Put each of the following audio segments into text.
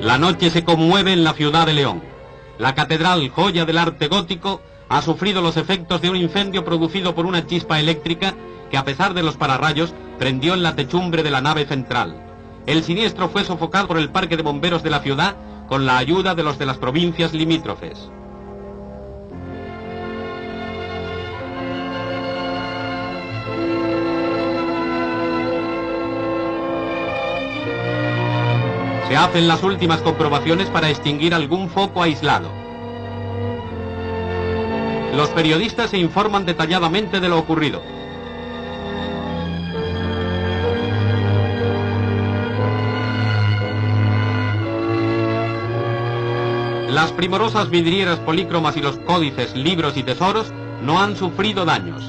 La noche se conmueve en la ciudad de León. La catedral, joya del arte gótico, ha sufrido los efectos de un incendio producido por una chispa eléctrica que a pesar de los pararrayos prendió en la techumbre de la nave central. El siniestro fue sofocado por el parque de bomberos de la ciudad con la ayuda de los de las provincias limítrofes. Se hacen las últimas comprobaciones para extinguir algún foco aislado. Los periodistas se informan detalladamente de lo ocurrido. Las primorosas vidrieras polícromas y los códices, libros y tesoros no han sufrido daños.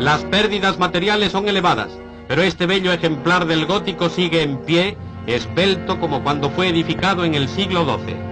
Las pérdidas materiales son elevadas, pero este bello ejemplar del gótico sigue en pie, esbelto como cuando fue edificado en el siglo XII.